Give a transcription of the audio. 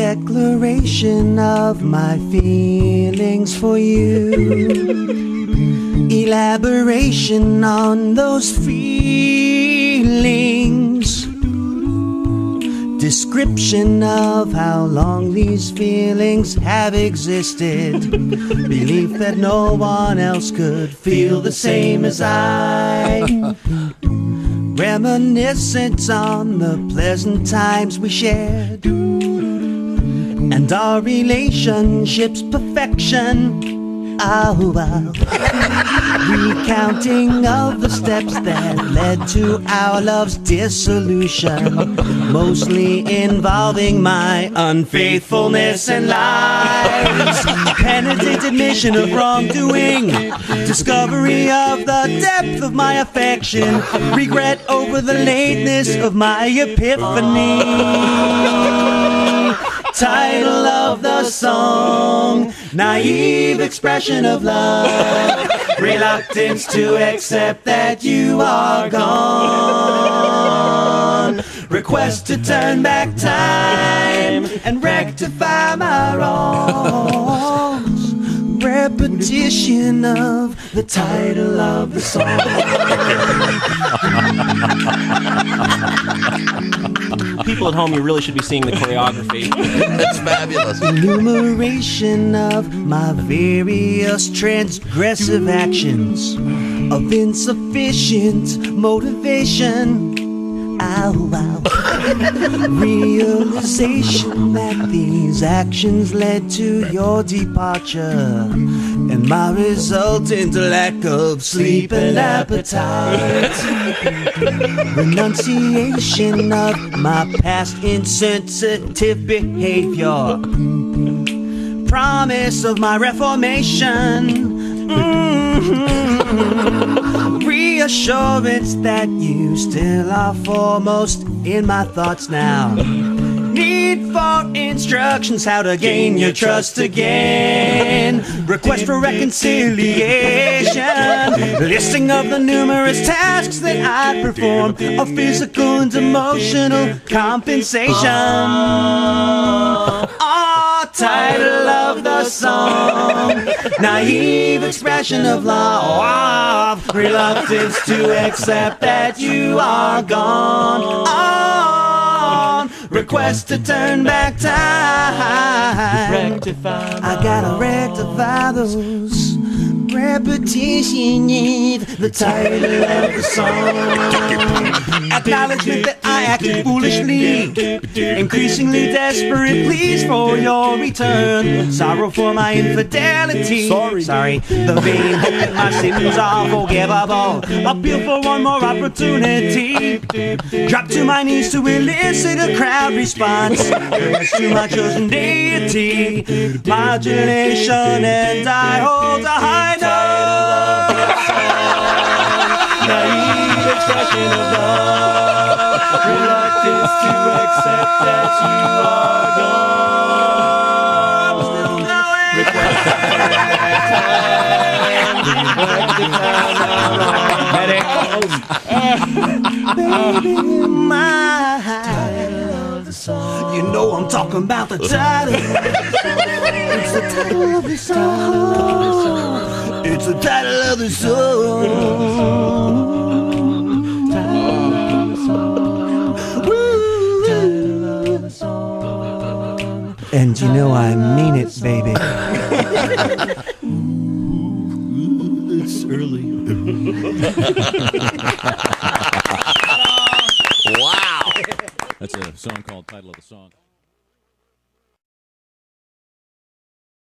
declaration of my feelings for you. Elaboration on those feelings. Description of how long these feelings have existed. Belief that no one else could feel the same as I. Reminiscence on the pleasant times we shared and our relationship's perfection. Ah, oh, wow. Ah. Recounting of the steps that led to our love's dissolution, mostly involving my unfaithfulness and lies. Penitent admission of wrongdoing, discovery of the depth of my affection, regret over the lateness of my epiphany. Title of the song Naive expression of love. Reluctance to accept that you are gone. Request to turn back time and rectify my wrongs. Repetition of the title of the song. People at home, you really should be seeing the choreography. That's fabulous. enumeration of my various transgressive actions of insufficient motivation. Ow, ow. Realization that these actions led to your departure and my resultant lack of sleep and appetite. Renunciation of my past insensitive behavior promise of my reformation. Mhm. Reassurance that you still are foremost in my thoughts now. Need for instructions how to gain your trust again. Request for reconciliation. Listing of the numerous tasks that I perform of physical and emotional compensation. Ah, title of the song. Naive expression of love. Reluctance to accept that you are gone. On. Request to turn back time. Rectify. I gotta rectify those repetition of the title of the song. Acknowledgement that I acted foolishly, increasingly desperate pleas for your return. Sorrow for my infidelity. Sorry, sorry. The vain hope that my sins are forgivable. Appeal for one more opportunity. Drop to my knees to elicit a crowd response. Prayers to my chosen deity. Modulation and I hold a high note. Naive expression of love. To accept that you are gone. You know I'm talking about the title. it's the title of the song. It's the title of the song. I mean it, baby. It's early. Wow. That's a song called title of the song.